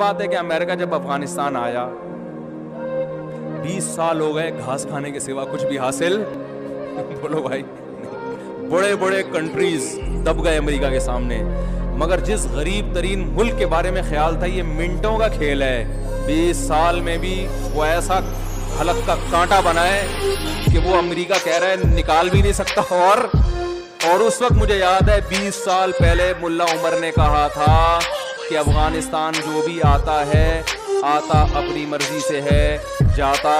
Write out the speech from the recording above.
बात है कि अमेरिका जब अफ़गानिस्तान आया 20 साल हो गए घास खाने के सिवा कुछ भी हासिल। बोलो भाई। बड़े बड़े कंट्रीज़ दब गए अमेरिका के सामने। मगर जिस गरीब तरीन मुल्क के बारे में ख्याल था, ये मिनटों का खेल है। 20 साल में भी वो ऐसा हलक का कांटा बनाए कि वो अमेरिका कह रहा है, निकाल भी नहीं सकता। और और उस वक्त मुझे याद है 20 साल पहले मुल्ला उमर ने कहा था कि अफ़गानिस्तान जो भी आता है आता अपनी मर्ज़ी से है जाता